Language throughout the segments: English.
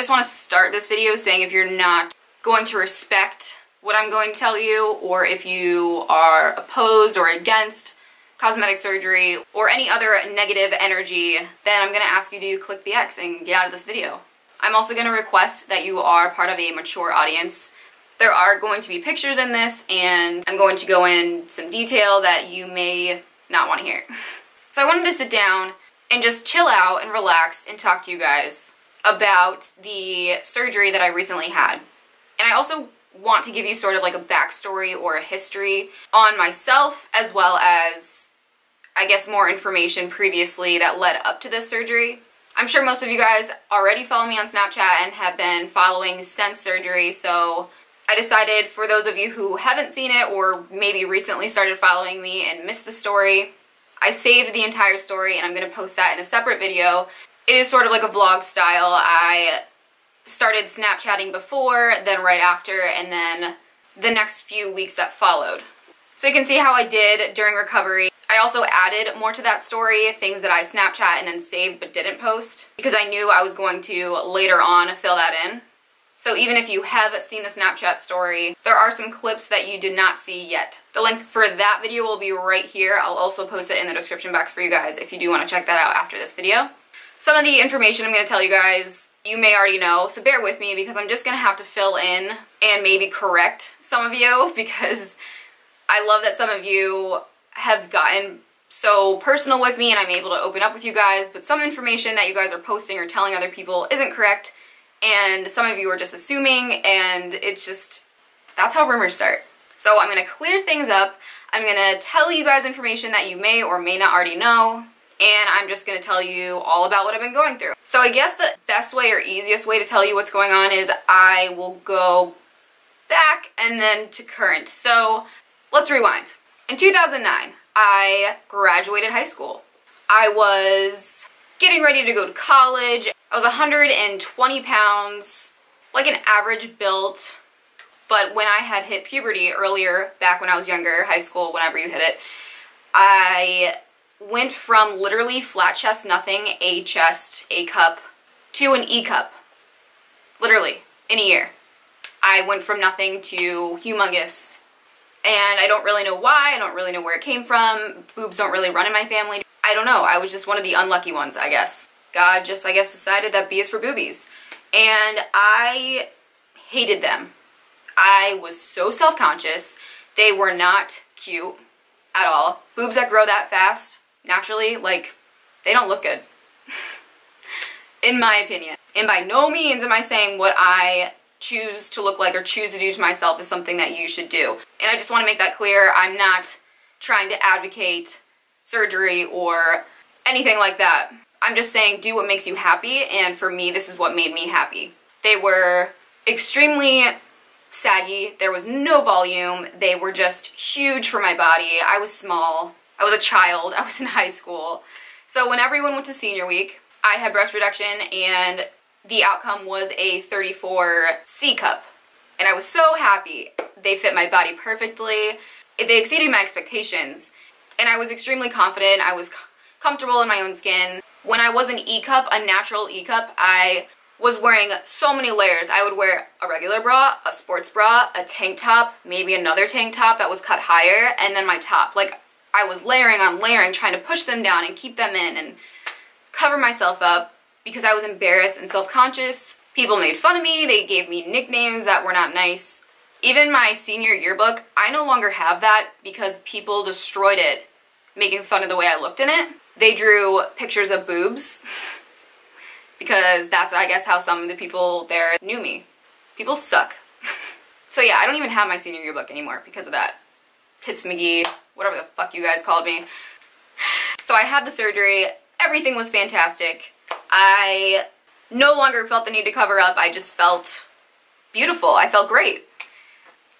just want to start this video saying if you're not going to respect what I'm going to tell you, or if you are opposed or against cosmetic surgery or any other negative energy, then I'm going to ask you to click the X and get out of this video. I'm also going to request that you are part of a mature audience. There are going to be pictures in this and I'm going to go in some detail that you may not want to hear. So I wanted to sit down and just chill out and relax and talk to you guys about the surgery that I recently had. And I also want to give you sort of like a backstory or a history on myself as well as I guess more information previously that led up to this surgery. I'm sure most of you guys already follow me on Snapchat and have been following since surgery, so I decided for those of you who haven't seen it or maybe recently started following me and missed the story, I saved the entire story and I'm going to post that in a separate video. It is sort of like a vlog style. I started Snapchatting before, then right after, and then the next few weeks that followed. So you can see how I did during recovery. I also added more to that story, things that I Snapchat and then saved but didn't post because I knew I was going to later on fill that in. So even if you have seen the Snapchat story, there are some clips that you did not see yet. The link for that video will be right here. I'll also post it in the description box for you guys if you do want to check that out after this video. Some of the information I'm going to tell you guys you may already know, so bear with me because I'm just going to have to fill in and maybe correct some of you because I love that some of you have gotten so personal with me and I'm able to open up with you guys, but some information that you guys are posting or telling other people isn't correct and some of you are just assuming and it's just, that's how rumors start. So I'm going to clear things up. I'm going to tell you guys information that you may or may not already know and I'm just going to tell you all about what I've been going through. So I guess the best way or easiest way to tell you what's going on is I will go back and then to current. So let's rewind. In 2009, I graduated high school. I was getting ready to go to college. I was 120 pounds, like an average built, but when I had hit puberty earlier, back when I was younger, high school, whenever you hit it, I went from literally flat chest nothing, A chest, A cup, to an E cup. Literally, in a year. I went from nothing to humongous. And I don't really know why, I don't really know where it came from. Boobs don't really run in my family. I don't know, I was just one of the unlucky ones, I guess. God just, I guess, decided that B is for boobies. And I hated them. I was so self-conscious. They were not cute at all. Boobs that grow that fast, naturally, like, they don't look good. in my opinion. And by no means am I saying what I choose to look like or choose to do to myself is something that you should do. And I just want to make that clear. I'm not trying to advocate surgery or anything like that. I'm just saying do what makes you happy and for me this is what made me happy. They were extremely saggy, there was no volume, they were just huge for my body, I was small, I was a child, I was in high school. So when everyone went to senior week, I had breast reduction and the outcome was a 34 C cup. And I was so happy. They fit my body perfectly. They exceeded my expectations. And I was extremely confident. I was comfortable in my own skin. When I was an E cup, a natural E cup, I was wearing so many layers. I would wear a regular bra, a sports bra, a tank top, maybe another tank top that was cut higher, and then my top. Like I was layering on layering, trying to push them down and keep them in and cover myself up because I was embarrassed and self-conscious. People made fun of me, they gave me nicknames that were not nice. Even my senior yearbook, I no longer have that because people destroyed it, making fun of the way I looked in it. They drew pictures of boobs because that's, I guess, how some of the people there knew me. People suck. so yeah, I don't even have my senior yearbook anymore because of that. Tits McGee, whatever the fuck you guys called me. So I had the surgery, everything was fantastic. I no longer felt the need to cover up, I just felt beautiful, I felt great.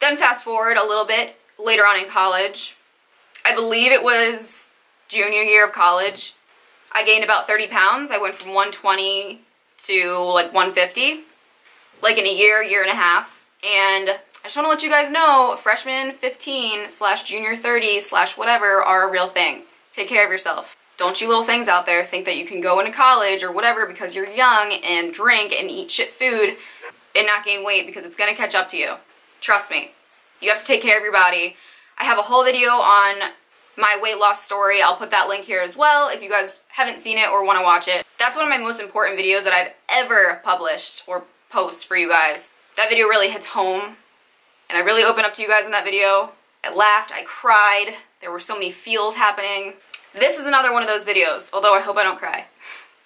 Then fast forward a little bit, later on in college, I believe it was junior year of college, I gained about 30 pounds. I went from 120 to like 150, like in a year, year and a half. And I just want to let you guys know, freshman 15 slash junior 30 slash whatever are a real thing. Take care of yourself. Don't you little things out there think that you can go into college or whatever because you're young and drink and eat shit food and not gain weight because it's gonna catch up to you. Trust me. You have to take care of your body. I have a whole video on my weight loss story. I'll put that link here as well if you guys haven't seen it or want to watch it. That's one of my most important videos that I've ever published or post for you guys. That video really hits home and I really opened up to you guys in that video. I laughed, I cried, there were so many feels happening. This is another one of those videos, although I hope I don't cry.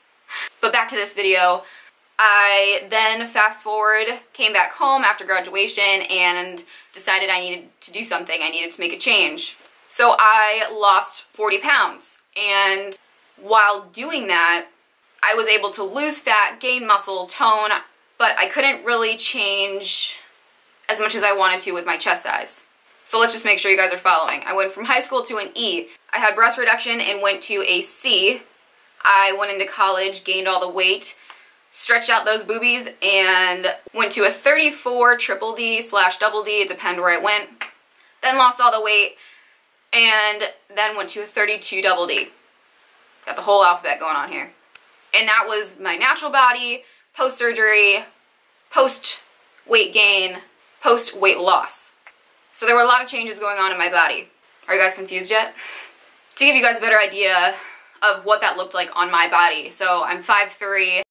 but back to this video. I then fast forward, came back home after graduation and decided I needed to do something. I needed to make a change. So I lost 40 pounds. And while doing that, I was able to lose fat, gain muscle, tone, but I couldn't really change as much as I wanted to with my chest size. So let's just make sure you guys are following. I went from high school to an E. I had breast reduction and went to a C. I went into college, gained all the weight, stretched out those boobies, and went to a 34 triple D slash double D, it depends where I went. Then lost all the weight, and then went to a 32 double D. Got the whole alphabet going on here. And that was my natural body, post-surgery, post-weight gain, post-weight loss. So there were a lot of changes going on in my body. Are you guys confused yet? To give you guys a better idea of what that looked like on my body. So I'm 5'3",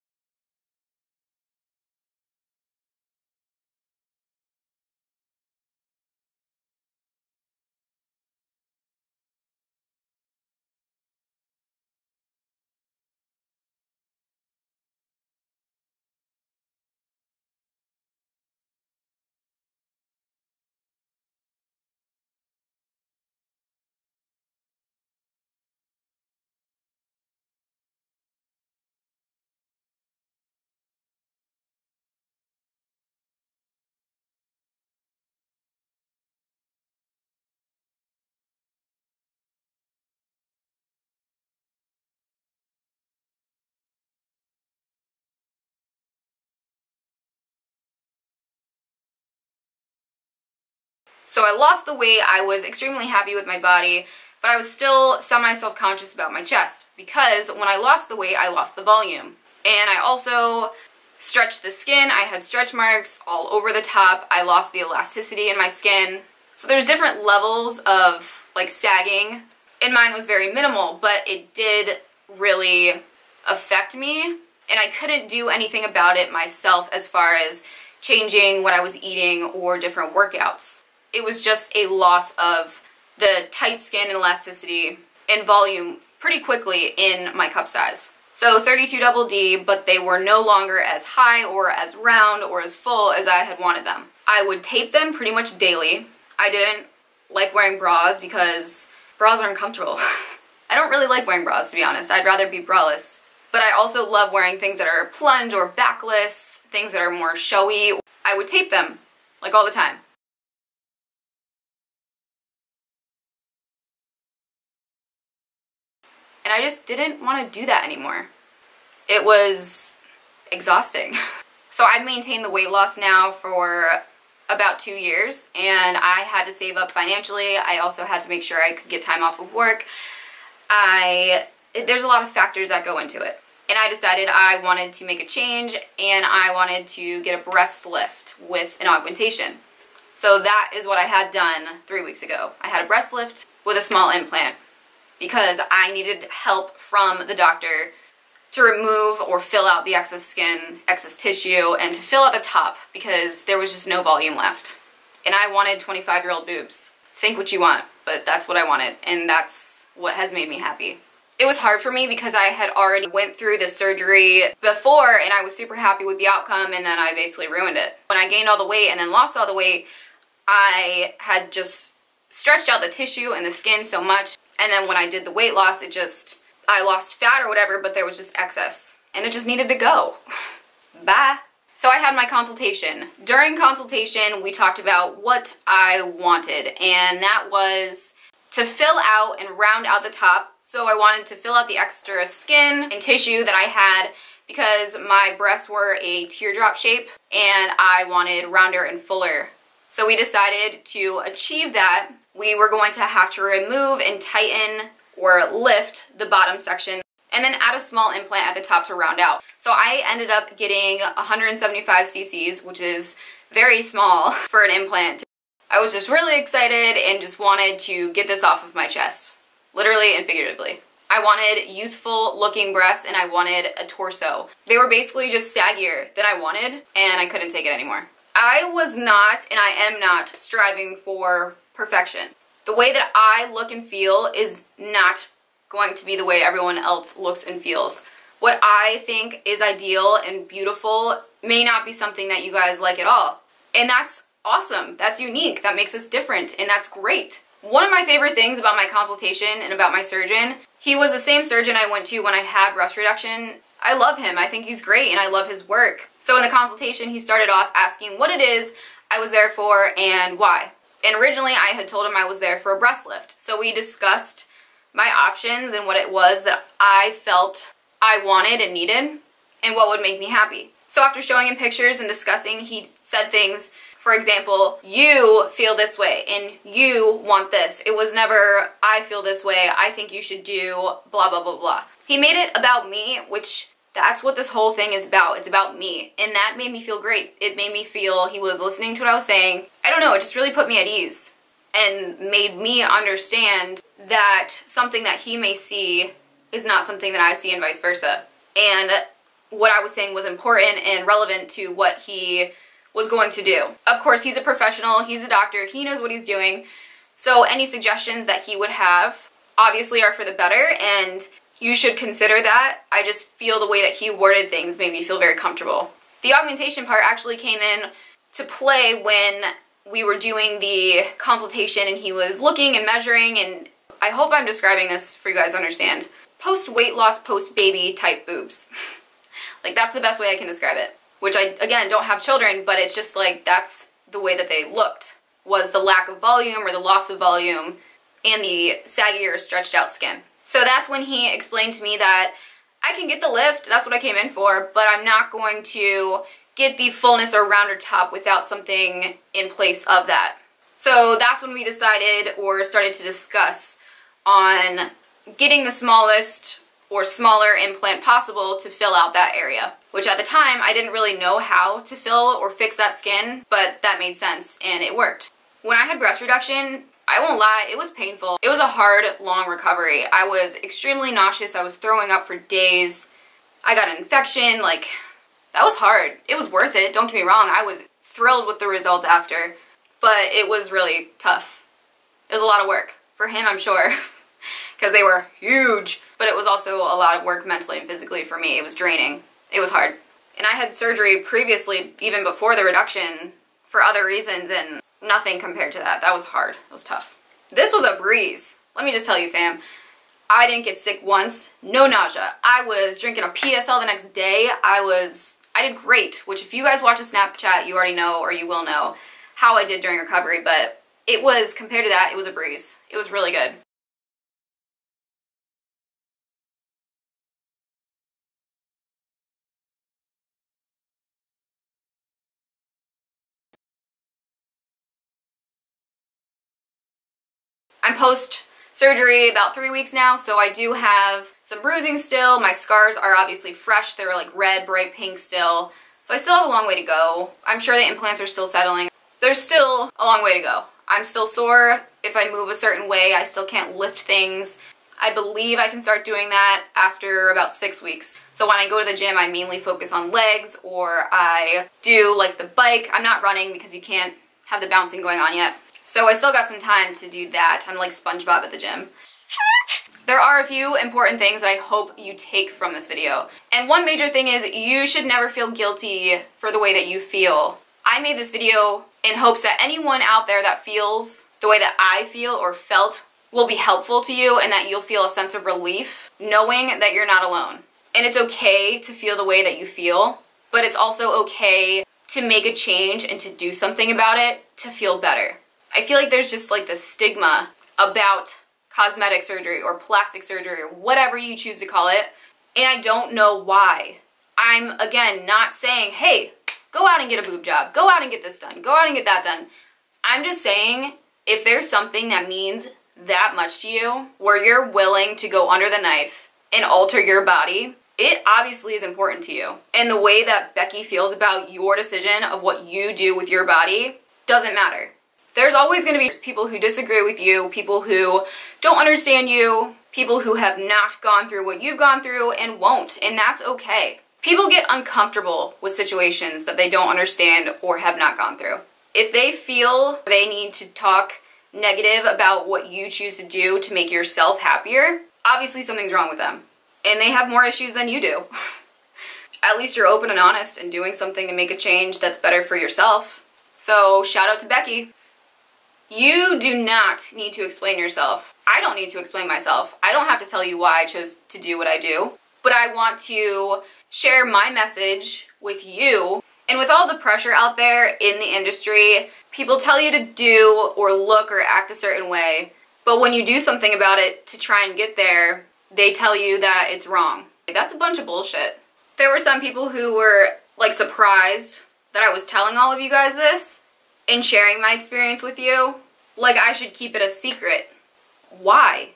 So I lost the weight, I was extremely happy with my body, but I was still semi-self-conscious about my chest because when I lost the weight, I lost the volume. And I also stretched the skin, I had stretch marks all over the top, I lost the elasticity in my skin. So there's different levels of like sagging. And mine was very minimal, but it did really affect me and I couldn't do anything about it myself as far as changing what I was eating or different workouts it was just a loss of the tight skin and elasticity and volume pretty quickly in my cup size. So 32 double D, but they were no longer as high or as round or as full as I had wanted them. I would tape them pretty much daily. I didn't like wearing bras because bras are uncomfortable. I don't really like wearing bras to be honest. I'd rather be braless. But I also love wearing things that are plunge or backless, things that are more showy. I would tape them like all the time. And I just didn't want to do that anymore. It was exhausting. so I've maintained the weight loss now for about two years and I had to save up financially. I also had to make sure I could get time off of work. I There's a lot of factors that go into it. And I decided I wanted to make a change and I wanted to get a breast lift with an augmentation. So that is what I had done three weeks ago. I had a breast lift with a small implant because I needed help from the doctor to remove or fill out the excess skin, excess tissue, and to fill out the top because there was just no volume left. And I wanted 25 year old boobs. Think what you want, but that's what I wanted, and that's what has made me happy. It was hard for me because I had already went through this surgery before and I was super happy with the outcome and then I basically ruined it. When I gained all the weight and then lost all the weight, I had just stretched out the tissue and the skin so much and then when I did the weight loss, it just, I lost fat or whatever, but there was just excess. And it just needed to go. Bye. So I had my consultation. During consultation, we talked about what I wanted, and that was to fill out and round out the top. So I wanted to fill out the extra skin and tissue that I had because my breasts were a teardrop shape and I wanted rounder and fuller. So we decided to achieve that we were going to have to remove and tighten or lift the bottom section and then add a small implant at the top to round out. So I ended up getting 175 cc's, which is very small for an implant. I was just really excited and just wanted to get this off of my chest, literally and figuratively. I wanted youthful looking breasts and I wanted a torso. They were basically just saggier than I wanted and I couldn't take it anymore. I was not and I am not striving for perfection. The way that I look and feel is not going to be the way everyone else looks and feels. What I think is ideal and beautiful may not be something that you guys like at all. And that's awesome. That's unique. That makes us different and that's great. One of my favorite things about my consultation and about my surgeon, he was the same surgeon I went to when I had breast reduction. I love him. I think he's great and I love his work. So in the consultation, he started off asking what it is I was there for and why. And originally I had told him I was there for a breast lift. So we discussed my options and what it was that I felt I wanted and needed and what would make me happy. So after showing him pictures and discussing, he said things, for example, you feel this way and you want this. It was never, I feel this way, I think you should do blah, blah, blah, blah. He made it about me, which that's what this whole thing is about. It's about me. And that made me feel great. It made me feel he was listening to what I was saying. I don't know, it just really put me at ease and made me understand that something that he may see is not something that I see and vice versa. And what I was saying was important and relevant to what he was going to do. Of course, he's a professional, he's a doctor, he knows what he's doing. So any suggestions that he would have obviously are for the better and you should consider that. I just feel the way that he worded things made me feel very comfortable. The augmentation part actually came in to play when we were doing the consultation and he was looking and measuring and I hope I'm describing this for you guys to understand. Post weight loss, post baby type boobs. like that's the best way I can describe it. Which I, again, don't have children, but it's just like that's the way that they looked. Was the lack of volume or the loss of volume and the saggier stretched out skin. So that's when he explained to me that I can get the lift, that's what I came in for, but I'm not going to get the fullness or rounder top without something in place of that. So that's when we decided or started to discuss on getting the smallest or smaller implant possible to fill out that area. Which at the time, I didn't really know how to fill or fix that skin, but that made sense and it worked. When I had breast reduction, I won't lie, it was painful. It was a hard, long recovery. I was extremely nauseous. I was throwing up for days. I got an infection, like that was hard. It was worth it, don't get me wrong. I was thrilled with the results after, but it was really tough. It was a lot of work. For him, I'm sure, because they were huge, but it was also a lot of work mentally and physically for me. It was draining. It was hard. And I had surgery previously, even before the reduction, for other reasons, and nothing compared to that. That was hard. It was tough. This was a breeze. Let me just tell you, fam. I didn't get sick once. No nausea. I was drinking a PSL the next day. I was I did great, which if you guys watch a Snapchat, you already know or you will know how I did during recovery, but it was, compared to that, it was a breeze. It was really good. I'm post surgery about three weeks now, so I do have some bruising still. My scars are obviously fresh. They're like red, bright pink still. So I still have a long way to go. I'm sure the implants are still settling. There's still a long way to go. I'm still sore. If I move a certain way, I still can't lift things. I believe I can start doing that after about six weeks. So when I go to the gym, I mainly focus on legs or I do like the bike. I'm not running because you can't have the bouncing going on yet. So I still got some time to do that. I'm like SpongeBob at the gym. There are a few important things that I hope you take from this video. And one major thing is you should never feel guilty for the way that you feel. I made this video in hopes that anyone out there that feels the way that I feel or felt will be helpful to you and that you'll feel a sense of relief knowing that you're not alone. And it's okay to feel the way that you feel, but it's also okay to make a change and to do something about it to feel better. I feel like there's just like this stigma about cosmetic surgery or plastic surgery or whatever you choose to call it, and I don't know why. I'm, again, not saying, hey, go out and get a boob job, go out and get this done, go out and get that done. I'm just saying, if there's something that means that much to you, where you're willing to go under the knife and alter your body, it obviously is important to you. And the way that Becky feels about your decision of what you do with your body doesn't matter. There's always going to be people who disagree with you, people who don't understand you, people who have not gone through what you've gone through and won't, and that's okay. People get uncomfortable with situations that they don't understand or have not gone through. If they feel they need to talk negative about what you choose to do to make yourself happier, obviously something's wrong with them. And they have more issues than you do. At least you're open and honest and doing something to make a change that's better for yourself. So, shout out to Becky. You do not need to explain yourself. I don't need to explain myself. I don't have to tell you why I chose to do what I do. But I want to share my message with you. And with all the pressure out there in the industry, people tell you to do or look or act a certain way. But when you do something about it to try and get there, they tell you that it's wrong. That's a bunch of bullshit. There were some people who were like surprised that I was telling all of you guys this and sharing my experience with you. Like I should keep it a secret. Why?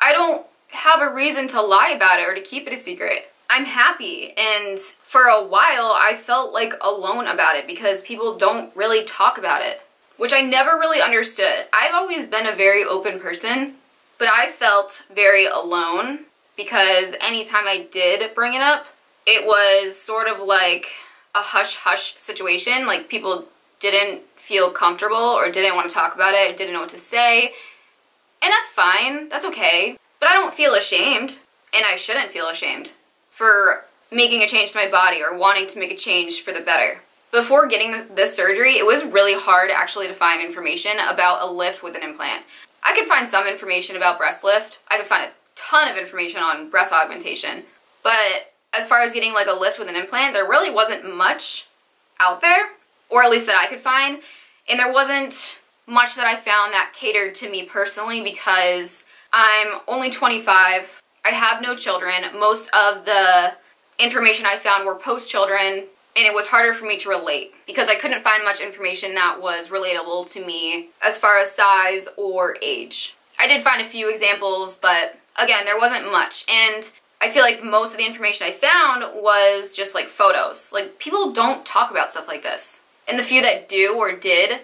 I don't have a reason to lie about it or to keep it a secret. I'm happy. And for a while, I felt like alone about it because people don't really talk about it, which I never really understood. I've always been a very open person, but I felt very alone because anytime I did bring it up, it was sort of like a hush hush situation. Like people didn't feel comfortable or didn't want to talk about it, didn't know what to say. And that's fine, that's okay. But I don't feel ashamed, and I shouldn't feel ashamed for making a change to my body or wanting to make a change for the better. Before getting this surgery, it was really hard actually to find information about a lift with an implant. I could find some information about breast lift. I could find a ton of information on breast augmentation. But as far as getting like a lift with an implant, there really wasn't much out there, or at least that I could find. And there wasn't much that I found that catered to me personally because I'm only 25 I have no children. Most of the information I found were post-children and it was harder for me to relate because I couldn't find much information that was relatable to me as far as size or age. I did find a few examples, but again, there wasn't much. And I feel like most of the information I found was just like photos. Like people don't talk about stuff like this. And the few that do or did,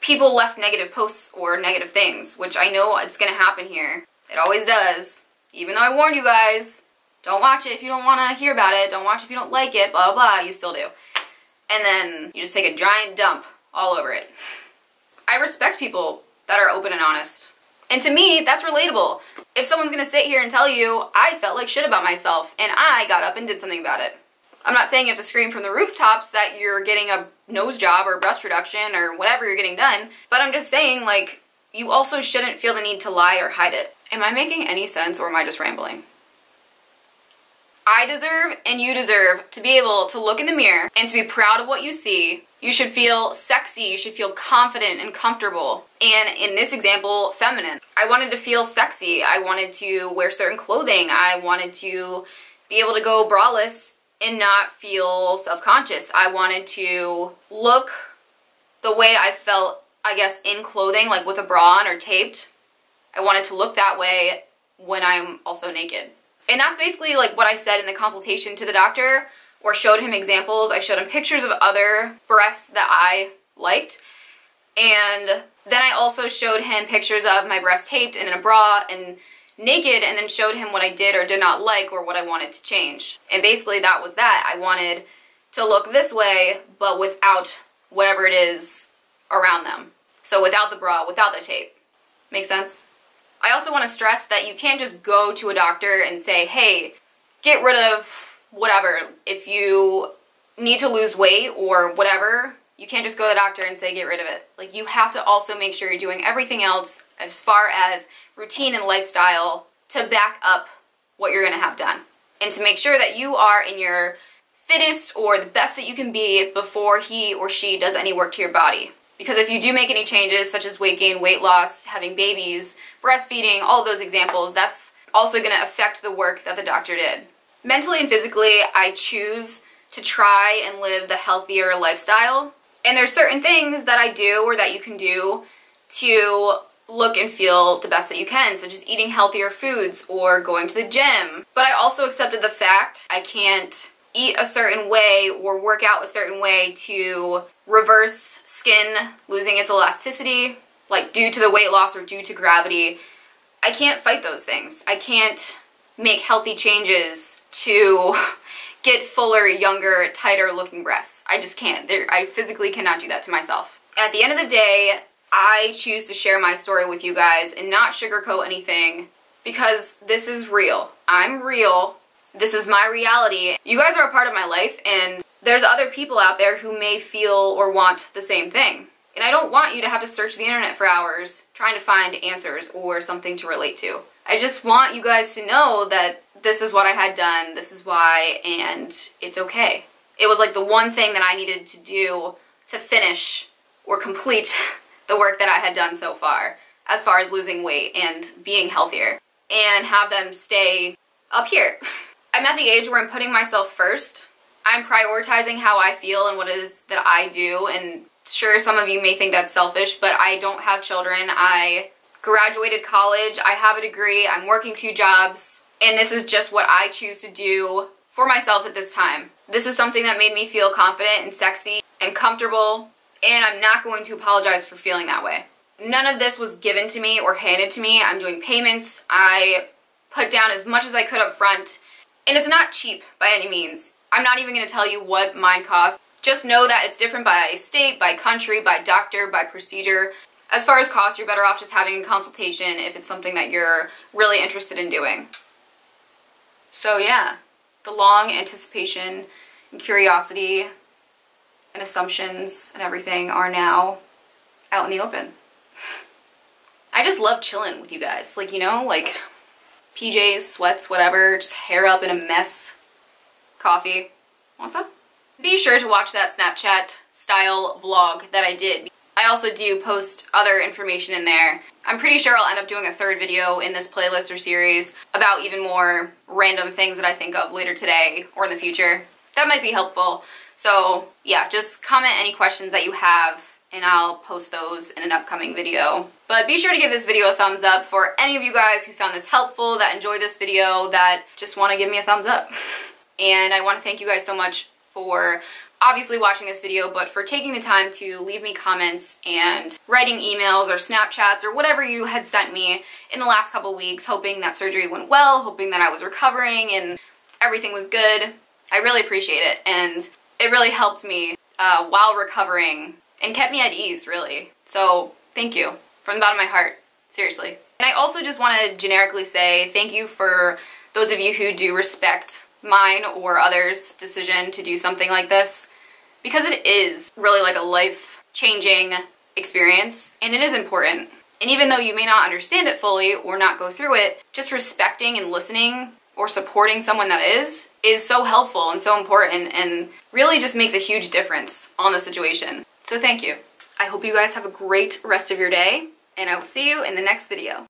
people left negative posts or negative things, which I know it's gonna happen here. It always does. Even though I warned you guys, don't watch it if you don't want to hear about it, don't watch if you don't like it, blah, blah, blah, you still do. And then you just take a giant dump all over it. I respect people that are open and honest. And to me, that's relatable. If someone's gonna sit here and tell you, I felt like shit about myself, and I got up and did something about it. I'm not saying you have to scream from the rooftops that you're getting a nose job or breast reduction or whatever you're getting done, but I'm just saying, like, you also shouldn't feel the need to lie or hide it. Am I making any sense or am I just rambling? I deserve and you deserve to be able to look in the mirror and to be proud of what you see. You should feel sexy, you should feel confident and comfortable. And in this example, feminine. I wanted to feel sexy. I wanted to wear certain clothing. I wanted to be able to go braless and not feel self-conscious. I wanted to look the way I felt, I guess, in clothing, like with a bra on or taped I wanted to look that way when I'm also naked. And that's basically like what I said in the consultation to the doctor or showed him examples. I showed him pictures of other breasts that I liked. And then I also showed him pictures of my breast taped and in a bra and naked and then showed him what I did or did not like or what I wanted to change. And basically that was that. I wanted to look this way but without whatever it is around them. So without the bra, without the tape. Make sense? I also want to stress that you can't just go to a doctor and say, hey, get rid of whatever. If you need to lose weight or whatever, you can't just go to the doctor and say get rid of it. Like you have to also make sure you're doing everything else as far as routine and lifestyle to back up what you're to have done. And to make sure that you are in your fittest or the best that you can be before he or she does any work to your body. Because if you do make any changes, such as weight gain, weight loss, having babies, breastfeeding, all those examples, that's also to affect the work that the doctor did. Mentally and physically, I choose to try and live the healthier lifestyle. And there's certain things that I do or that you can do to look and feel the best that you can, such as eating healthier foods or going to the gym. But I also accepted the fact I can't eat a certain way or work out a certain way to reverse skin losing its elasticity, like due to the weight loss or due to gravity. I can't fight those things. I can't make healthy changes to get fuller, younger, tighter looking breasts. I just can't. I physically cannot do that to myself. At the end of the day, I choose to share my story with you guys and not sugarcoat anything because this is real. I'm real. This is my reality. You guys are a part of my life and there's other people out there who may feel or want the same thing. And I don't want you to have to search the internet for hours trying to find answers or something to relate to. I just want you guys to know that this is what I had done, this is why, and it's okay. It was like the one thing that I needed to do to finish or complete the work that I had done so far, as far as losing weight and being healthier, and have them stay up here. I'm at the age where I'm putting myself first. I'm prioritizing how I feel and what it is that I do, and sure, some of you may think that's selfish, but I don't have children. I graduated college, I have a degree, I'm working two jobs, and this is just what I choose to do for myself at this time. This is something that made me feel confident and sexy and comfortable, and I'm not going to apologize for feeling that way. None of this was given to me or handed to me. I'm doing payments. I put down as much as I could up front, and it's not cheap by any means. I'm not even going to tell you what mine cost. Just know that it's different by state, by country, by doctor, by procedure. As far as cost, you're better off just having a consultation if it's something that you're really interested in doing. So yeah, the long anticipation and curiosity and assumptions and everything are now out in the open. I just love chilling with you guys. Like, you know, like PJs, sweats, whatever, just hair up in a mess, coffee. Want some? Be sure to watch that Snapchat style vlog that I did. I also do post other information in there. I'm pretty sure I'll end up doing a third video in this playlist or series about even more random things that I think of later today or in the future. That might be helpful. So yeah, just comment any questions that you have and I'll post those in an upcoming video. But be sure to give this video a thumbs up for any of you guys who found this helpful, that enjoyed this video, that just want to give me a thumbs up. and I want to thank you guys so much for obviously watching this video, but for taking the time to leave me comments and writing emails or Snapchats or whatever you had sent me in the last couple weeks, hoping that surgery went well, hoping that I was recovering and everything was good. I really appreciate it, and it really helped me uh, while recovering and kept me at ease, really. So thank you from the bottom of my heart, seriously. And I also just want to generically say thank you for those of you who do respect mine or others' decision to do something like this because it is really like a life-changing experience and it is important. And even though you may not understand it fully or not go through it, just respecting and listening or supporting someone that is is so helpful and so important and really just makes a huge difference on the situation. So thank you. I hope you guys have a great rest of your day and I will see you in the next video.